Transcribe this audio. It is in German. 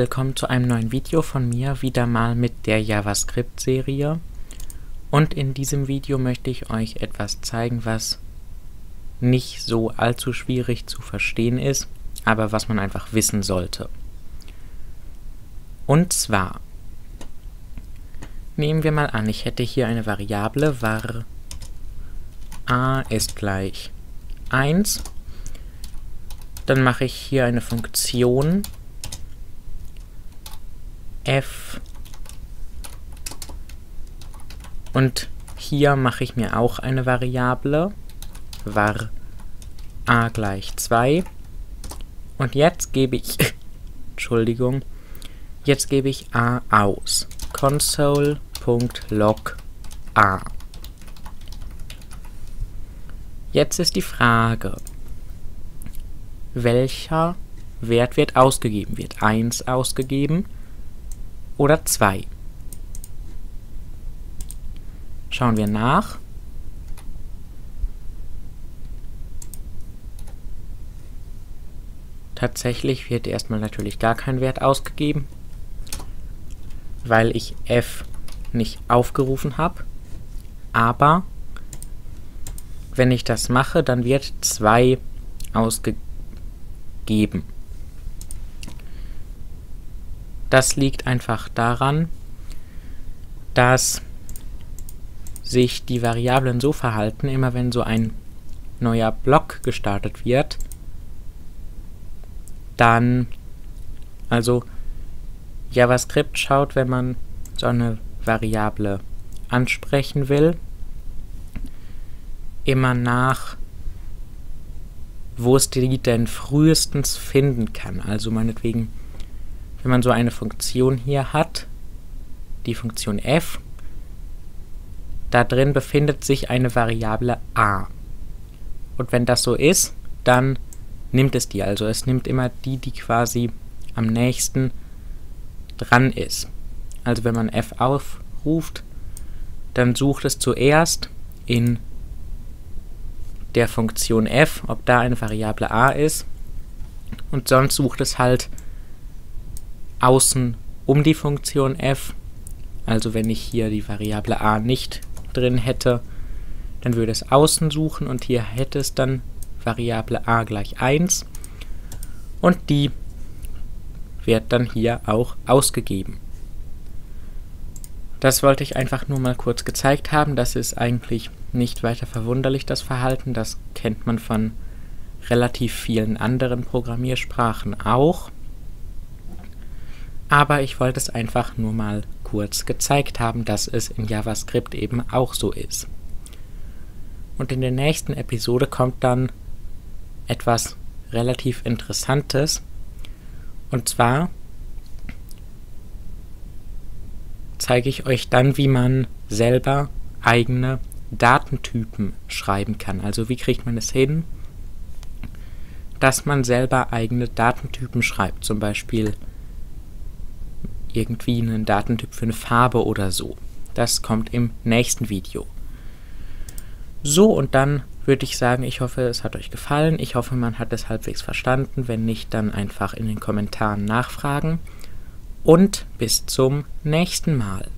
willkommen zu einem neuen Video von mir, wieder mal mit der JavaScript-Serie. Und in diesem Video möchte ich euch etwas zeigen, was nicht so allzu schwierig zu verstehen ist, aber was man einfach wissen sollte. Und zwar, nehmen wir mal an, ich hätte hier eine Variable var a ist gleich 1. Dann mache ich hier eine Funktion f. Und hier mache ich mir auch eine Variable. Var a gleich 2 und jetzt gebe ich Entschuldigung jetzt gebe ich a aus. Console.log a. Jetzt ist die Frage, welcher Wert wird ausgegeben? Wird 1 ausgegeben oder 2? Schauen wir nach. Tatsächlich wird erstmal natürlich gar kein Wert ausgegeben, weil ich f nicht aufgerufen habe. Aber wenn ich das mache, dann wird 2 ausgegeben. Das liegt einfach daran, dass sich die Variablen so verhalten, immer wenn so ein neuer Block gestartet wird, dann, also JavaScript schaut, wenn man so eine Variable ansprechen will, immer nach, wo es die denn frühestens finden kann. Also meinetwegen wenn man so eine Funktion hier hat, die Funktion f, da drin befindet sich eine Variable a. Und wenn das so ist, dann nimmt es die. Also es nimmt immer die, die quasi am nächsten dran ist. Also wenn man f aufruft, dann sucht es zuerst in der Funktion f, ob da eine Variable a ist. Und sonst sucht es halt außen um die Funktion f. Also wenn ich hier die Variable a nicht drin hätte, dann würde es außen suchen und hier hätte es dann Variable a gleich 1 und die wird dann hier auch ausgegeben. Das wollte ich einfach nur mal kurz gezeigt haben. Das ist eigentlich nicht weiter verwunderlich, das Verhalten. Das kennt man von relativ vielen anderen Programmiersprachen auch aber ich wollte es einfach nur mal kurz gezeigt haben, dass es in JavaScript eben auch so ist. Und in der nächsten Episode kommt dann etwas relativ Interessantes. Und zwar zeige ich euch dann, wie man selber eigene Datentypen schreiben kann. Also wie kriegt man es hin, dass man selber eigene Datentypen schreibt. Zum Beispiel irgendwie einen Datentyp für eine Farbe oder so. Das kommt im nächsten Video. So, und dann würde ich sagen, ich hoffe, es hat euch gefallen. Ich hoffe, man hat es halbwegs verstanden. Wenn nicht, dann einfach in den Kommentaren nachfragen. Und bis zum nächsten Mal.